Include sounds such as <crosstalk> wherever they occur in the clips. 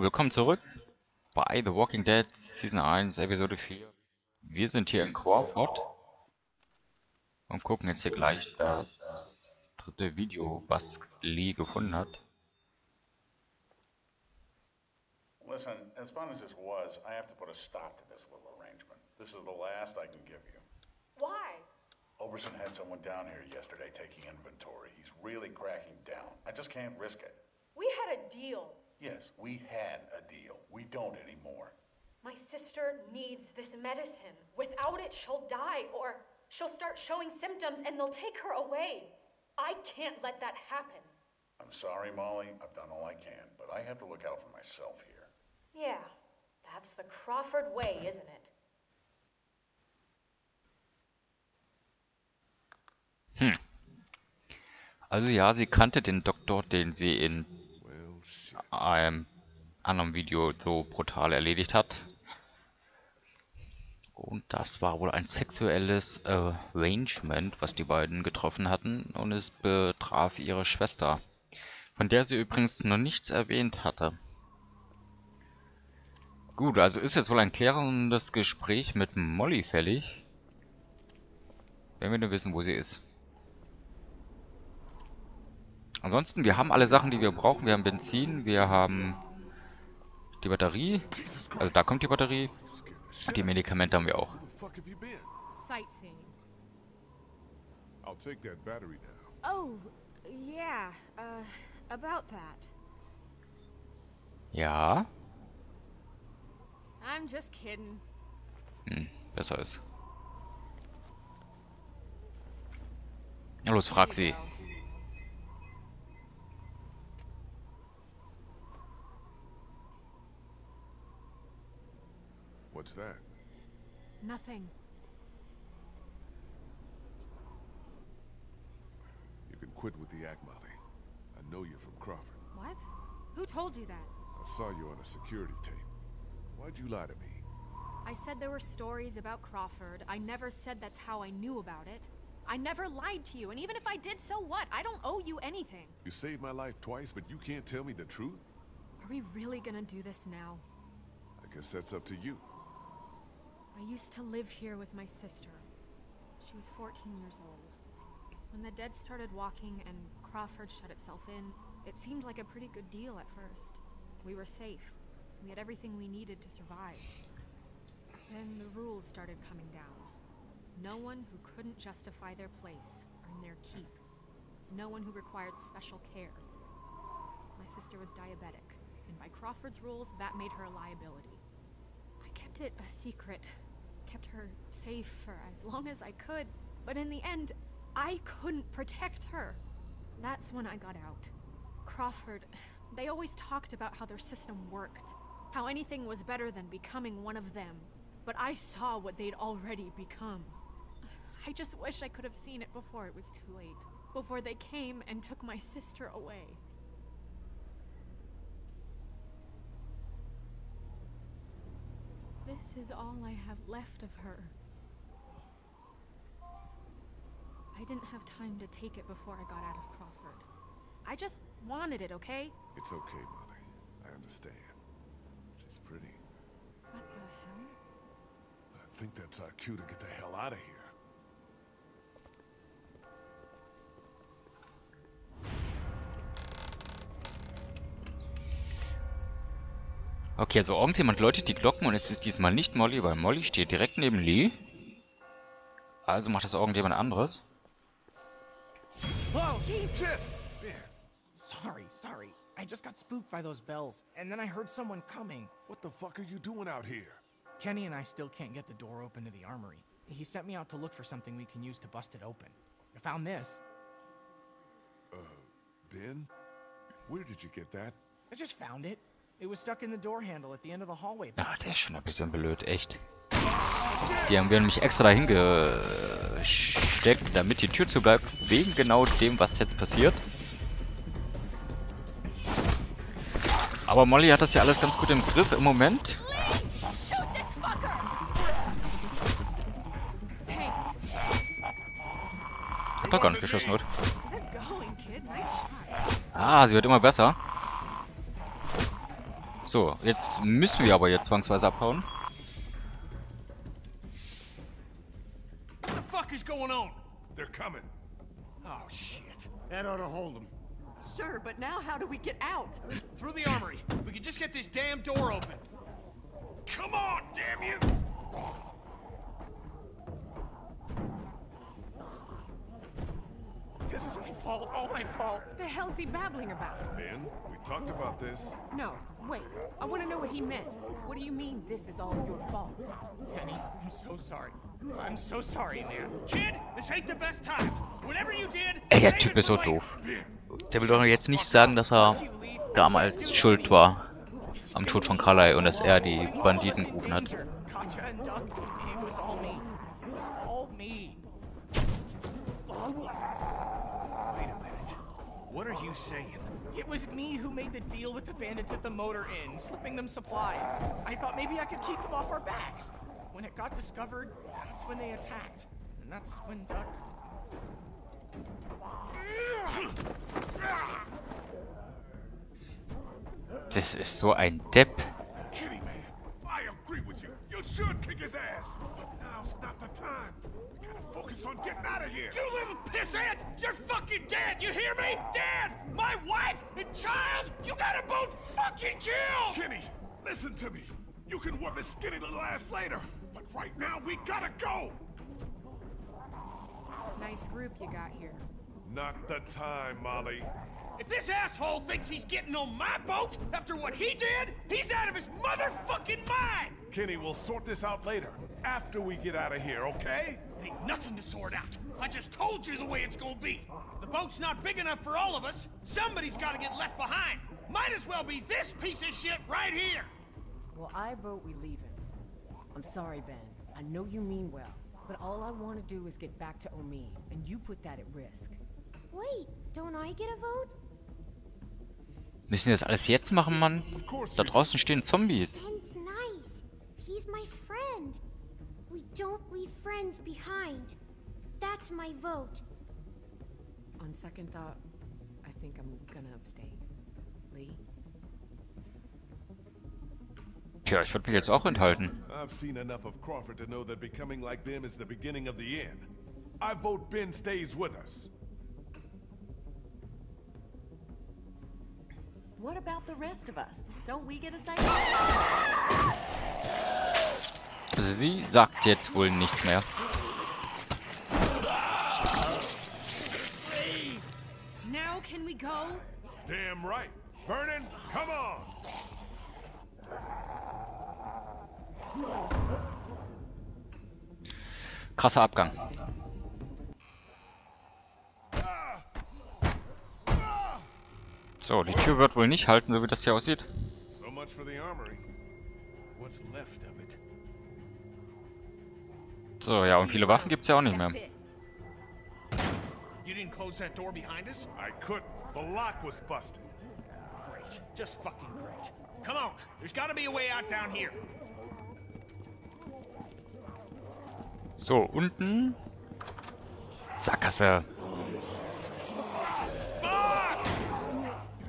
Willkommen zurück bei The Walking Dead Season 1, Episode 4. Wir sind hier in Crawford und gucken jetzt hier gleich das dritte Video, was Lee gefunden hat. Listen, as fun as this was, I have to put a stop to this little arrangement. This is the last I can give you. Why? Oberson had someone down here yesterday taking inventory. He's really cracking down. I just can't risk it. We had a deal. Yes, we had a deal. We don't anymore. My sister needs this medicine. Without it, she'll die, or she'll start showing symptoms and they'll take her away. I can't let that happen. I'm sorry, Molly. I've done all I can, but I have to look out for myself here. Yeah, that's the Crawford way, isn't it? Hm. Also ja, sie kannte den Doktor, den sie in einem anderen Video so brutal erledigt hat. Und das war wohl ein sexuelles Arrangement, was die beiden getroffen hatten. Und es betraf ihre Schwester, von der sie übrigens noch nichts erwähnt hatte. Gut, also ist jetzt wohl ein klärendes Gespräch mit Molly fällig. Wenn wir nur wissen, wo sie ist. Ansonsten, wir haben alle Sachen, die wir brauchen. Wir haben Benzin, wir haben die Batterie. Also da kommt die Batterie. Die Medikamente haben wir auch. I'll take that battery now. Oh, yeah, uh, about that. Ja. I'm just kidding. Hm, besser ist. Na los, frag sie. What's that? Nothing. You can quit with the act, Molly. I know you're from Crawford. What? Who told you that? I saw you on a security tape. Why'd you lie to me? I said there were stories about Crawford. I never said that's how I knew about it. I never lied to you, and even if I did, so what? I don't owe you anything. You saved my life twice, but you can't tell me the truth? Are we really gonna do this now? I guess that's up to you. I used to live here with my sister. She was 14 years old. When the dead started walking and Crawford shut itself in, it seemed like a pretty good deal at first. We were safe. We had everything we needed to survive. Then the rules started coming down. No one who couldn't justify their place earned their keep. No one who required special care. My sister was diabetic, and by Crawford's rules, that made her a liability. I kept it a secret, kept her safe for as long as I could, but in the end, I couldn't protect her. That's when I got out. Crawford, they always talked about how their system worked, how anything was better than becoming one of them. But I saw what they'd already become. I just wish I could have seen it before it was too late, before they came and took my sister away. This is all I have left of her. I didn't have time to take it before I got out of Crawford. I just wanted it, okay? It's okay, Molly. I understand. She's pretty. What the hell? I think that's our cue to get the hell out of here. Okay, also irgendjemand läutet die Glocken und es ist diesmal nicht Molly, weil Molly steht direkt neben Lee. Also macht das irgendjemand anderes. Whoa! Jesus! Ben, Sorry, sorry. I just got spooked by those bells, and then I heard someone coming. what the fuck are you doing out here? Kenny and I still can't get the door open to the armory. He sent me out to look for something we can use to bust it open. I found this. Uh, Ben? Where did you get that? I just found it. It was stuck in the door handle at the end of the hallway. Ah, der ist schon ein bisschen blöd, echt. Die haben wir nämlich extra dahin gesteckt, damit die Tür zu bleibt, wegen genau dem, was jetzt passiert. Aber Molly hat das ja alles ganz gut im Griff im Moment. Hat doch gar nicht geschossen, oder? Good going, kid. Nice shot. Ah, sie wird immer besser. So, jetzt müssen wir aber jetzt zwangsweise abhauen. Is going on? They're coming. Oh, shit. That ought to hold them. Sure, but now how do we get out? Through the armory. We can just get this damn door open. Come on, damn you! Fault, all my fault. What the hell's he babbling about? Ben, we talked about this. No, wait. I want to know what he meant. What do you mean this is all your fault? Penny, I'm so sorry. I'm so sorry, man. Kid, this ain't the best time. Whatever you did, Ey, der Typ ist so doof. Der will doch jetzt nicht sagen, dass er damals schuld war am Tod von Carlyle und dass er die Banditen gerufen hat. What are you saying? It was me who made the deal with the bandits at the motor inn, slipping them supplies. I thought maybe I could keep them off our backs. When it got discovered, that's when they attacked. And that's when Duck. Das ist so ein Depp. Kenny, man, I agree with you. You should kick his ass. But now's not the time. We gotta focus on getting out of here. You little pissant! You're fucking dead! You hear me? Dead! My wife and child! You gotta both fucking killed! Kenny, listen to me. You can whoop his skinny little ass later. But right now, we gotta go. Nice group you got here. Not the time, Molly. If this asshole thinks he's getting on my boat after what he did, he's out of his motherfucking mind! Kenny, we'll sort this out later. After we get out of here, okay? Ain't nothing to sort out. I just told you the way it's gonna be. The boat's not big enough for all of us. Somebody's gotta get left behind. Might as well be this piece of shit right here. Well, I vote we leave him. I'm sorry, Ben. I know you mean well, but all I want to do is get back to Omid, and you put that at risk. Wait, don't I get a vote? Müssen wir das alles jetzt machen, Mann? Of course Da you do. draußen stehen Zombies. Ben's nice. He's my friend. We don't leave friends behind. That's my vote. On second thought, I think I'm gonna abstain. Lee? Tja, ich würde mich jetzt auch enthalten. I've seen enough of Crawford to know that becoming like them is the beginning of the end. I vote Ben stays with us. What about the rest of us? Don't we get a say? Sie sagt jetzt wohl nichts mehr. Now can we go? Damn right. Vernon, come on. Krasser Abgang. So, die Tür wird wohl nicht halten, so wie das hier aussieht. So much for the armory. What's left of it? So, ja, und viele Waffen gibt's ja auch nicht mehr. You didn't close that door behind us? I couldn't. The lock was busted. Great. Just fucking great. Come on. There's gotta be a way out down here. So, unten. Sackgasse. Fuck!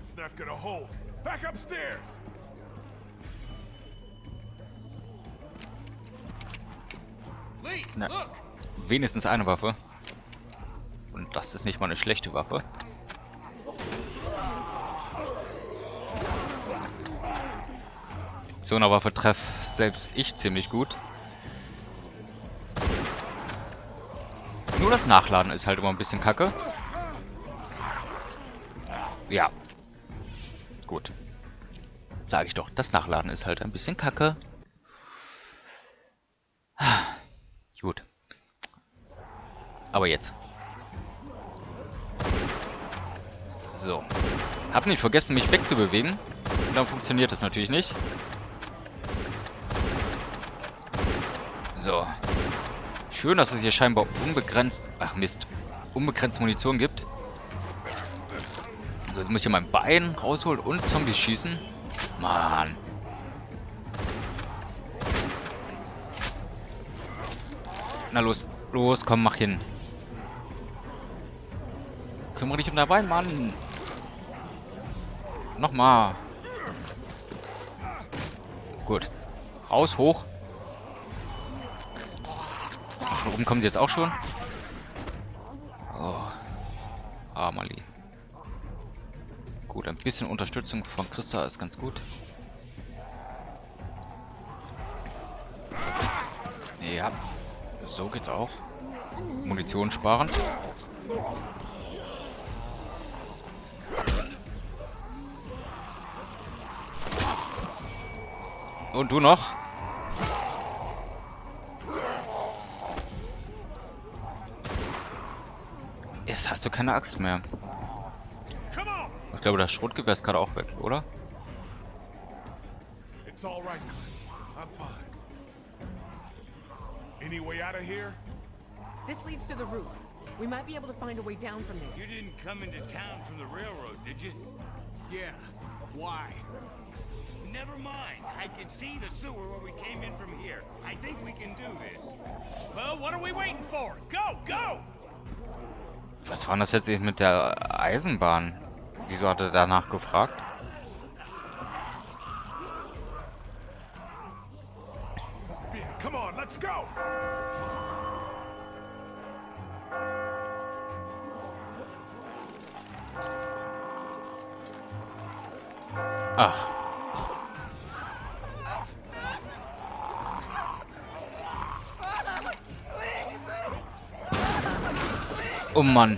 It's not gonna hold. Back upstairs. Na. Wenigstens eine Waffe. Und das ist nicht mal eine schlechte Waffe. So eine Waffe treff selbst ich ziemlich gut. Nur das Nachladen ist halt immer ein bisschen kacke. Ja. Gut. Sag ich doch, das Nachladen ist halt ein bisschen kacke. Gut. Aber jetzt. So. Hab nicht vergessen, mich wegzubewegen. Und dann funktioniert das natürlich nicht. So. Schön, dass es hier scheinbar unbegrenzt... Ach Mist. Unbegrenzt Munition gibt. So, jetzt muss ich hier mein Bein rausholen und Zombies schießen. Mann. Na los, los, komm, mach hin. Kümmere dich um dein Bein, Mann. Nochmal. Gut. Raus, hoch. Von oben kommen sie jetzt auch schon. Oh. Amali. Gut, ein bisschen Unterstützung von Christa ist ganz gut. Ja, so geht's auch. Munition sparen. Und du noch? Jetzt hast du keine Axt mehr. Ich glaube, das Schrotgewehr ist gerade auch weg, oder? It's all right. I'm fine. Any way out of here? This leads to the roof. We might be able to find a way down from there. You didn't come into town from the railroad, did you? Yeah. Why? Never mind. I can see the sewer where we came in from here. I think we can do this. Well, what are we waiting for? Go, go! Was war das jetzt mit der Eisenbahn? Wieso hat er danach gefragt? Come on, let's go. Ach. Oh Mann. Hold on, Ben. I've got you. Ben, climb up. Come on. You can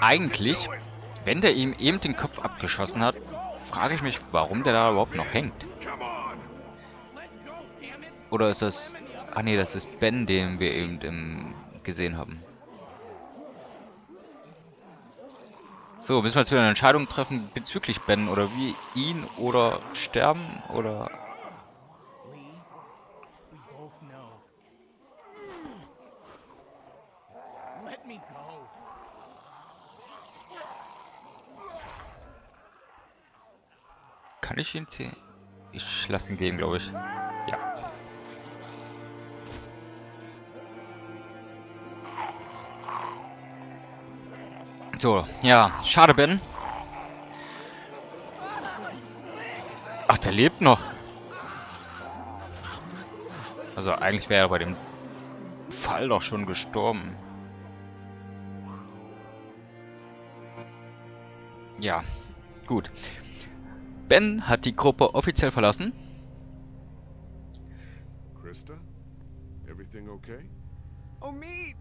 Eigentlich, wenn der ihm eben den Kopf abgeschossen hat, frage ich mich, warum der da überhaupt noch hängt. Oder ist das... Ah nee, das ist Ben, den wir eben gesehen haben. So, müssen wir jetzt wieder eine Entscheidung treffen bezüglich Ben oder wie ihn oder sterben oder... Kann ich ihn ziehen? Ich lasse ihn gehen, glaube ich. Ja. So, ja, schade, Ben. Ach, der lebt noch. Also eigentlich wäre er bei dem Fall doch schon gestorben. Ja, gut. Ben hat die Gruppe offiziell verlassen. Krista, everything okay? Oh, me!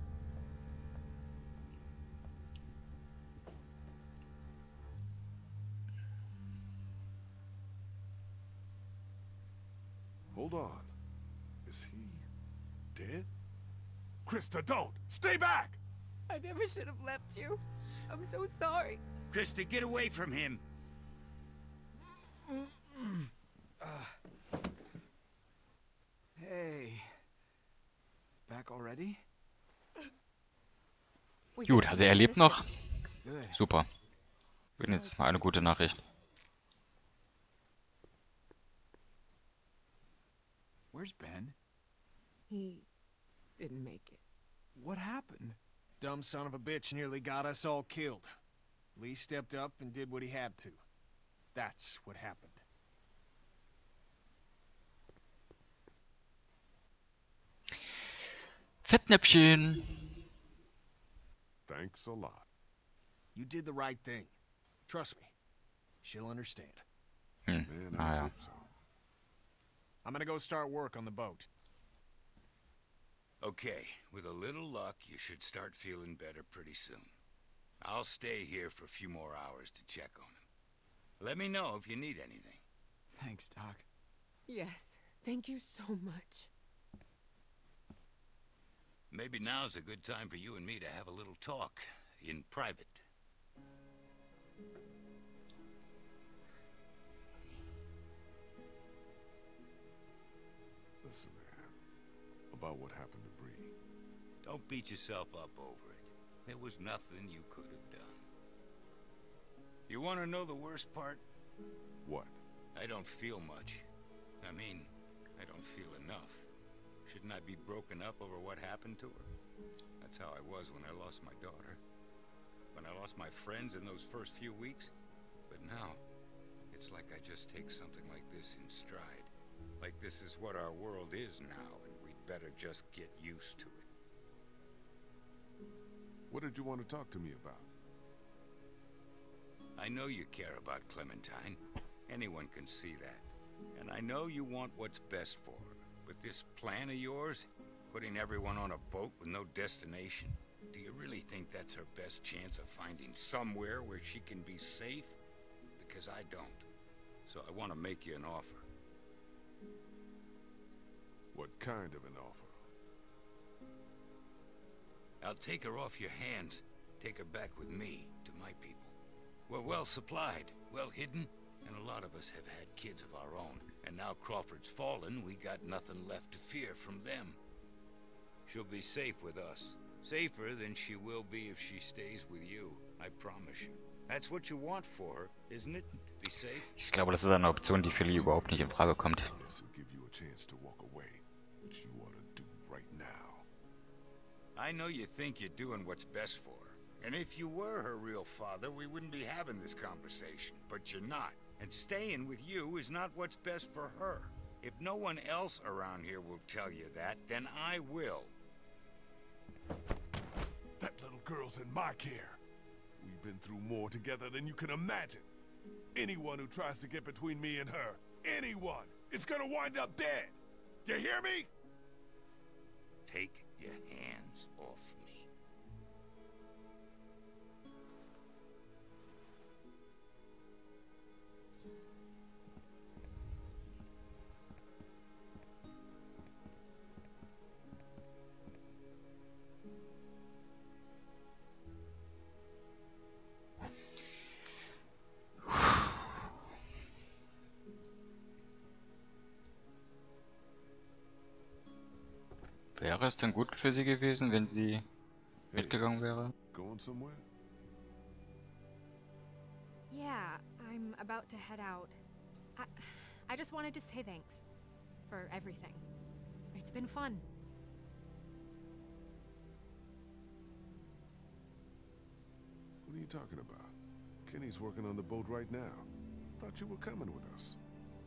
Hold on. Is he dead? Krista, don't! Stay back! I never should have left you. I'm so sorry. Krista, get away from him. Hey. Back already? Gut, also er lebt this noch. Super. Wenigstens mal eine gute Nachricht. Where's Ben? He didn't make it. What happened? Dumb son of a bitch nearly got us all killed. Lee stepped up and did what he had to. That's what happened. Fettnäpfchen. Thanks a lot. You did the right thing. Trust me. She'll understand. Hm, Man, I naja. Uh, hope so. I'm gonna go start work on the boat. Okay, with a little luck, you should start feeling better pretty soon. I'll stay here for a few more hours to check on him. Let me know if you need anything. Thanks, Doc. Yes, thank you so much. Maybe now's a good time for you and me to have a little talk in private. Listen, man. About what happened to Brie. Don't beat yourself up over it. There was nothing you could have done. You want to know the worst part? What? I don't feel much. I mean, I don't feel enough. Shouldn't I be broken up over what happened to her? That's how I was when I lost my daughter. When I lost my friends in those first few weeks. But now, it's like I just take something like this in stride. Like this is what our world is now, and we'd better just get used to it. What did you want to talk to me about? I know you care about Clementine. Anyone can see that. And I know you want what's best for her. But this plan of yours, putting everyone on a boat with no destination, do you really think that's her best chance of finding somewhere where she can be safe? Because I don't. So I want to make you an offer. What kind of an offer? I'll take her off your hands, take her back with me to my people. We're well supplied, well hidden, and a lot of us have had kids of our own. And now Crawford's fallen, we got nothing left to fear from them. She'll be safe with us. Safer than she will be if she stays with you, I promise you. That's what you want for her, isn't it? Be safe? Ich glaube, das ist eine Option, die für Lee überhaupt nicht in Frage kommt. I know you think you're doing what's best for her. And if you were her real father, we wouldn't be having this conversation. But you're not. And staying with you is not what's best for her. If no one else around here will tell you that, then I will. That little girl's in my care. We've been through more together than you can imagine. Anyone who tries to get between me and her, anyone, is gonna wind up dead. You hear me? Take your hands off es denn gut für sie gewesen, wenn sie mitgegangen wäre? Going somewhere? Yeah, I'm about to head out. I, I just wanted to say thanks for everything. It's been fun. What are you talking about? Kenny's working on the boat right now. Thought you were coming with us.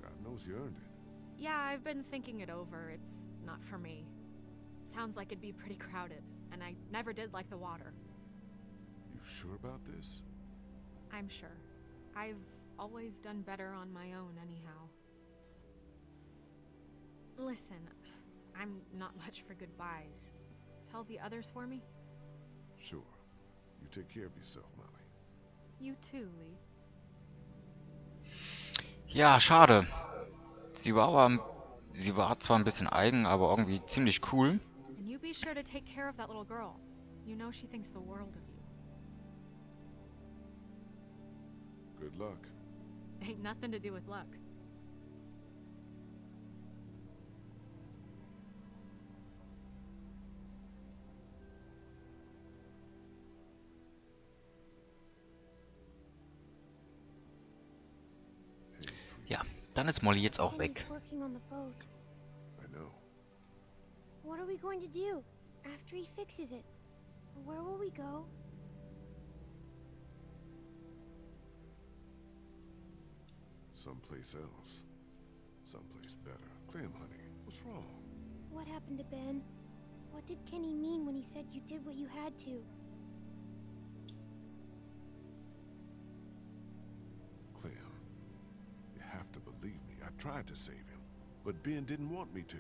God knows you earned it. Yeah, I've been thinking it over. It's not for me. Sounds like it'd be pretty crowded, and I never did like the water. You sure about this? I'm sure. I've always done better on my own, anyhow. Listen, I'm not <laughs> much for goodbyes. Tell the others for me? Sure. You take care of yourself, Molly. You too, Lee. Ja, schade. Sie war aber, sie war zwar ein bisschen eigen, aber irgendwie ziemlich cool. And you be sure to take care of that little girl. You know she thinks the world of you. Good luck. Ain't nothing to do with luck. Hey, sweet. Ja, dann ist Molly jetzt auch Kenny's weg. working on the boat. I know. What are we going to do after he fixes it? Where will we go? Someplace else. Someplace better. Clem, honey, what's wrong? What happened to Ben? What did Kenny mean when he said you did what you had to? Clem, you have to believe me. I tried to save him, but Ben didn't want me to.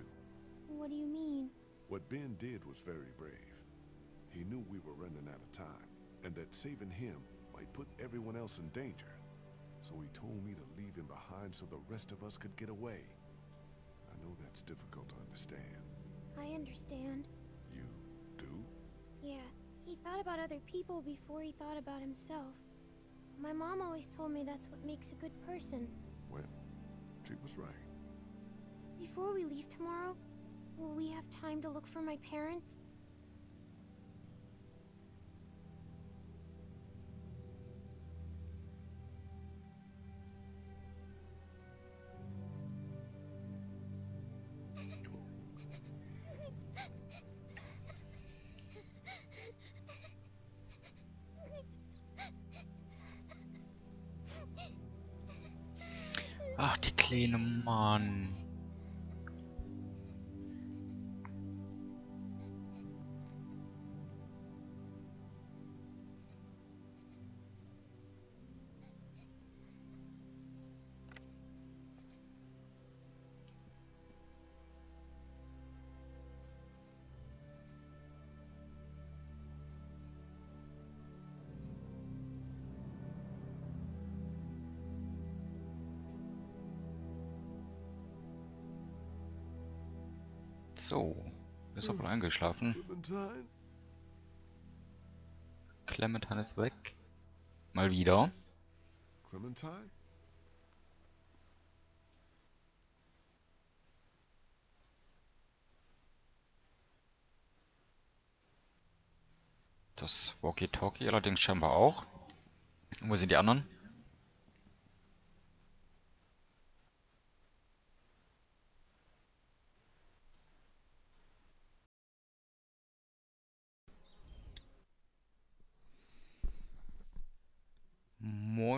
What do you mean? What Ben did was very brave. He knew we were running out of time, and that saving him might put everyone else in danger. So he told me to leave him behind so the rest of us could get away. I know that's difficult to understand. I understand. You do? Yeah, he thought about other people before he thought about himself. My mom always told me that's what makes a good person. Well, she was right. Before we leave tomorrow, will we have time to look for my parents? So, ist er wohl eingeschlafen. Clementine? Clementine ist weg. Mal wieder. Clementine? Das Walkie-Talkie allerdings scheinbar auch. Wo sind die anderen?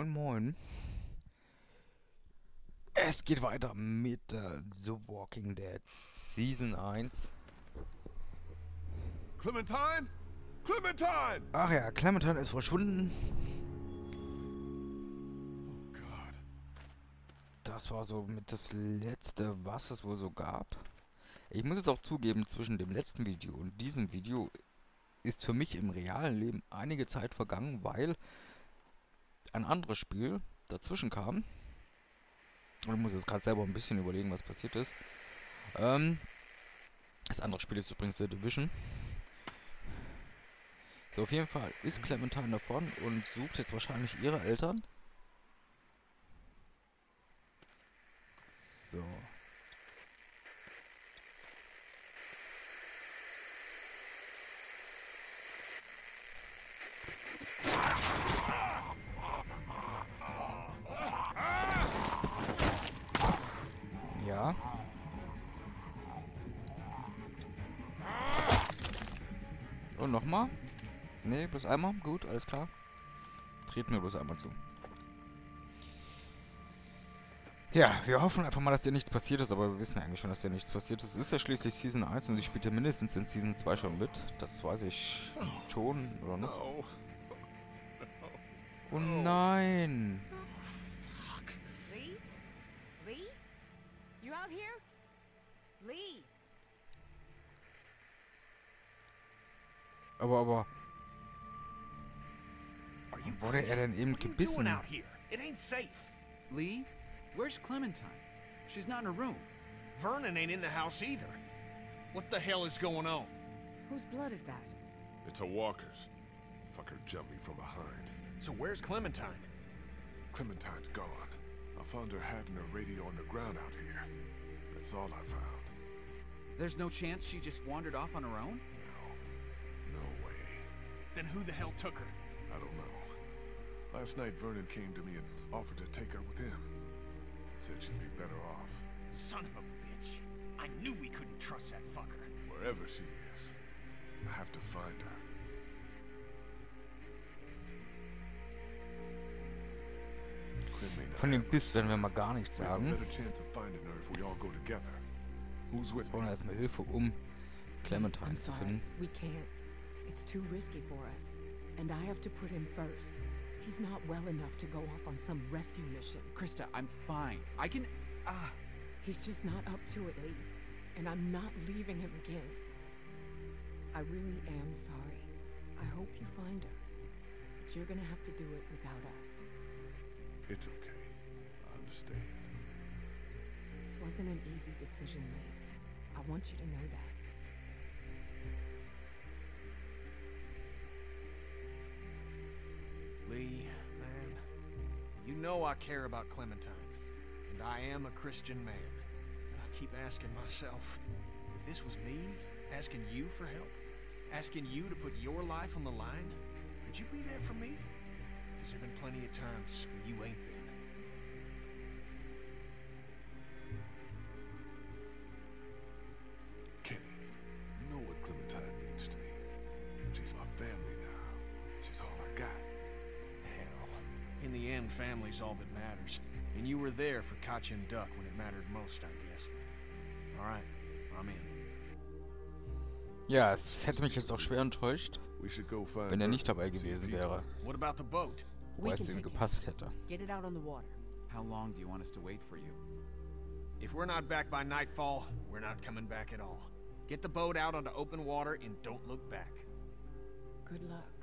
Moin moin. Es geht weiter mit äh, The Walking Dead Season 1. Clementine? Clementine! Ach ja, Clementine ist verschwunden. Oh God. Das war so mit das letzte, was es wohl so gab. Ich muss jetzt auch zugeben, zwischen dem letzten Video und diesem Video ist für mich im realen Leben einige Zeit vergangen, weil ein anderes Spiel dazwischen kam. Und ich muss jetzt gerade selber ein bisschen überlegen, was passiert ist. Ähm, das andere Spiel ist übrigens The Division. So, auf jeden Fall ist Clementine davon und sucht jetzt wahrscheinlich ihre Eltern. So. Ja. Und nochmal? Nee, bloß einmal? Gut, alles klar. Treten mir bloß einmal zu. Ja, wir hoffen einfach mal, dass dir nichts passiert ist, aber wir wissen ja eigentlich schon, dass dir nichts passiert ist. Es ist ja schließlich Season 1 und sie spielt ja mindestens in Season 2 schon mit. Das weiß ich schon, oder nicht? No. Oh nein! Aber, aber, Are you wurde er crazy? denn eben What are you gebissen? doing out here? It ain't safe. Lee, where's Clementine? She's not in her room. Vernon ain't in the house either. What the hell is going on? Whose blood is that? It's a walker's. Fucker jumped me from behind. So where's Clementine? Clementine's gone. I found her hat and her radio on the ground out here. That's all I found. There's no chance she just wandered off on her own? No. No way. Then who the hell took her? I don't know. Last night Vernon came to me and offered to take her with him. Said she'd be better off. Son of a bitch. I knew we couldn't trust that fucker. Wherever she is. I have to find her. Clem may not Von dem Biss werden wir mal gar nichts We have a sagen. better chance of finding her if we all go together. Who's with Wir brauchen erstmal Hilfe, um Clementine I'm zu finden. We can't. It's too risky for us. And I have to put him first. He's not well enough to go off on some rescue mission. Christa, I'm fine. I can. Ah. He's just not up to it, Lee. And I'm not leaving him again. I really am sorry. I hope you find her. But you're gonna have to do it without us. It's okay. I understand. This wasn't an easy decision, Lee. I want you to know that. Know I care about Clementine. And I am a Christian man. And I keep asking myself, if this was me, asking you for help, asking you to put your life on the line, would you be there for me? Because there have been plenty of times when you ain't been. And family's all that matters. And you were there for Katjaa and Duck when it mattered most, I guess. Alright, I'm in. Ja, es hätte mich jetzt auch schwer enttäuscht, We should go wenn er nicht dabei gewesen wäre, What about the boat? wo es ihm gepasst hätte. Get it out on the water. How long do you want us to wait for you? If we're not back by nightfall, we're not coming back at all. Get the boat out onto open water and don't look back. Good luck.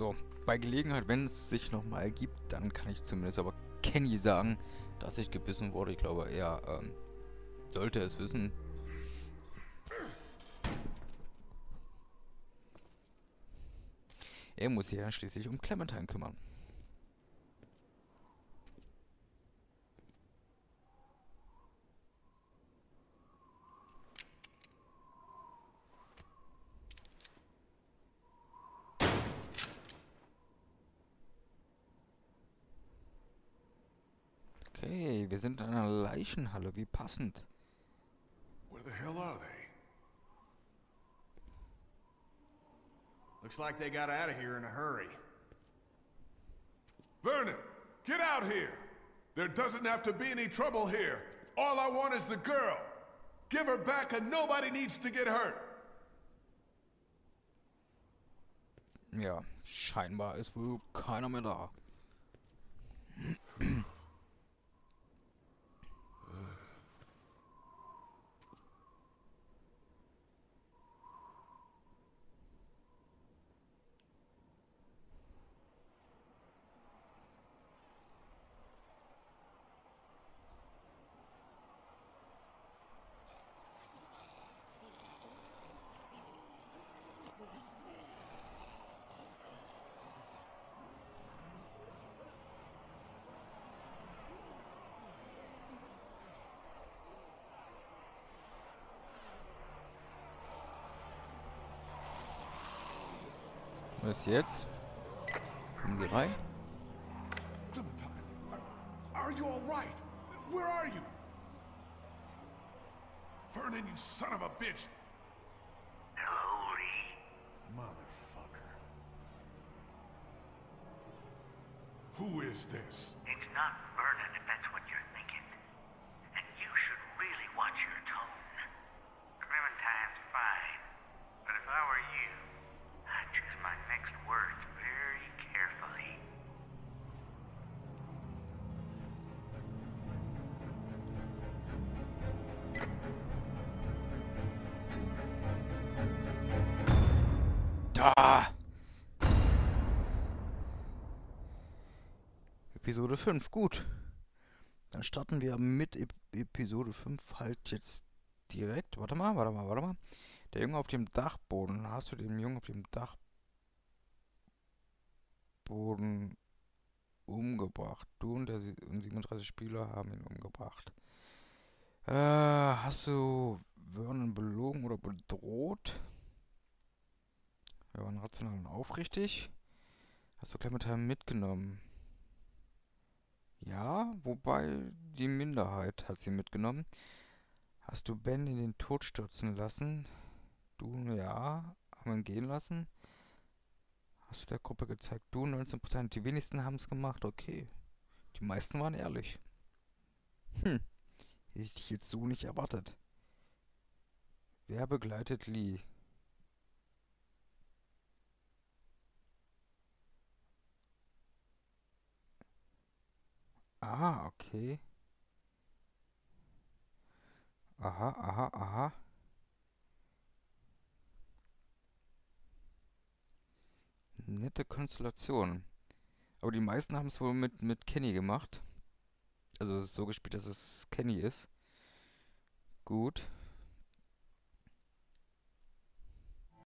So, bei Gelegenheit, wenn es sich nochmal ergibt, dann kann ich zumindest aber Kenny sagen, dass ich gebissen wurde. Ich glaube, er ähm, sollte es wissen. Er muss sich dann schließlich um Clementine kümmern. Okay, wir sind in einer Leichenhalle. Wie passend. Where the hell are they? Looks like they got out of here in a hurry. Vernon, get out here! There doesn't have to be any trouble here. All I want is the girl. Give her back and nobody needs to get hurt. Ja, scheinbar ist wohl keiner mehr da. <clears throat> Was jetzt? Kommen Sie rein? Clementine, are, are you all right? Where are you? Vernon, you son of a bitch! Hello, Lee. Motherfucker. Who is this? It's not Da! Episode 5, gut. Dann starten wir mit Ep Episode 5 halt jetzt direkt. Warte mal, warte mal, warte mal. Der Junge auf dem Dachboden. Hast du den Jungen auf dem Dachboden umgebracht? Du und der und 37 Spieler haben ihn umgebracht. Äh, hast du Vernon belogen oder bedroht? Wir waren rational und aufrichtig. Hast du Clementine mitgenommen? Ja, wobei die Minderheit hat sie mitgenommen. Hast du Ben in den Tod stürzen lassen? Du, ja. Haben ihn gehen lassen? Hast du der Gruppe gezeigt? Du, 19%. Die wenigsten haben es gemacht. Okay. Die meisten waren ehrlich. Hm. Hätte ich jetzt so nicht erwartet. Wer begleitet Lee? Ah, okay. Aha, aha, aha. Nette Konstellation. Aber die meisten haben es wohl mit, mit Kenny gemacht. Also so gespielt, dass es Kenny ist. Gut.